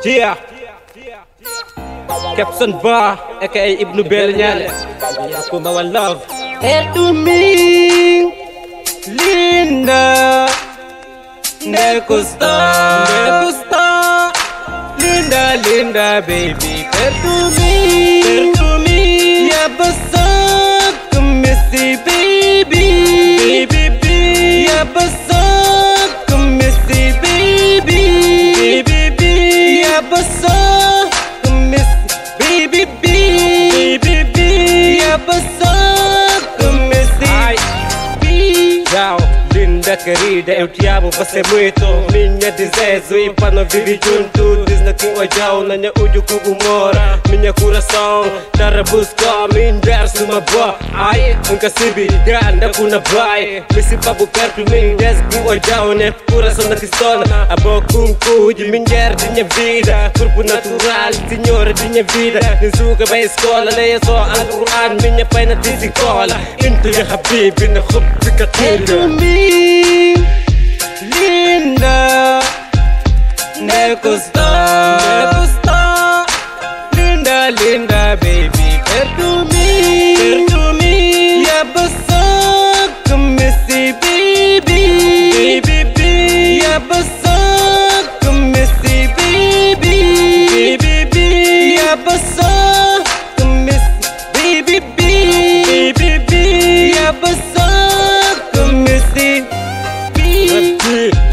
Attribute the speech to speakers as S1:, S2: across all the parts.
S1: Dia Captain Bah aka Ibnu Belnya Aku mau love. Etumi Linda. Nekusta. Nekusta. Linda Linda baby. Itu Etumi episode. Miss Baby baby. Querida, eu te amo, você é muito. Minha desejo e para nós viver junto. Diz na quem ojau, na minha uju kubu mora Minha coração, tara busca Min verso uma boa. Ai, nunca se vi, ganda kuna vai Misi papo perto min, des quem ojau Né? Coração da cristona. A kunku, de minha de minha vida. Corpo natural, senhora de minha vida. Nizuka ba escola, leia só Al-Quran Minha pai na desescola. Into ya habibi, na hubbi katila to Cause.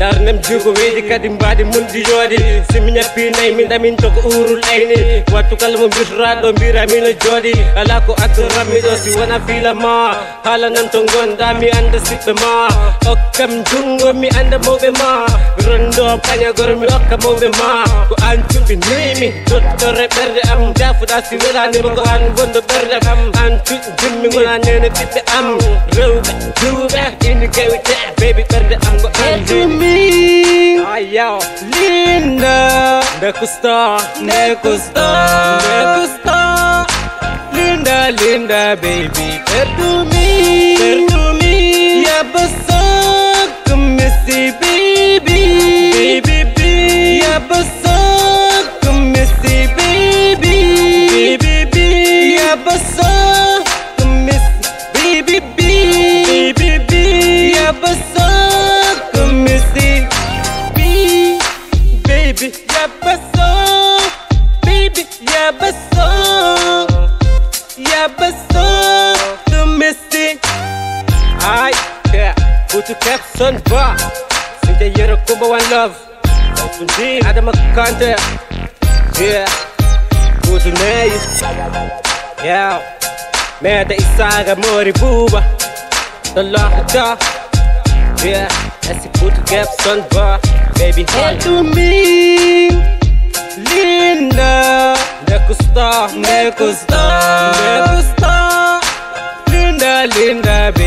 S1: darnem jogoweji kadi mbaadi mundiñoode so mi ñappi nayyi min ɗamin togo urul ayni wattu kala mo mi mbiramino jooɗi ala ko addoranmi do si wona fila ma. Haala nan to gonɗa mi anda sipe ma. Okam jungo mi anda mawɓe ma. Rondo pañagoro mi okam mawɓe ma. Ko an cuɓɓinoyimi tottore ɓerde am fudasi welani ko an gondo berde kam an jimmi gona nene ɓiɓɓe am. Rewɓe diwɓe ini gewte baby, ɓerde am go an jimmi ayaw linda. Nekusta nekusta nekusta linda linda baby ɓerdu mi Baby Baby baby Ya besar kemisi Baby Baby Ya besar Baby Ya besar Ya besar kemisi Ay, yeah, butuh caption ba Sinja yero kumbawan love Kundi ada makanta Yeah, butuh neyo Yeah, مادة إساغة موري بوبا؟ طلع حتى يا أسي بوتو جاب سون با بيبي هاتو مين لينا. ناكو سطا ناكو سطا ناكو سطا لينا لينا بي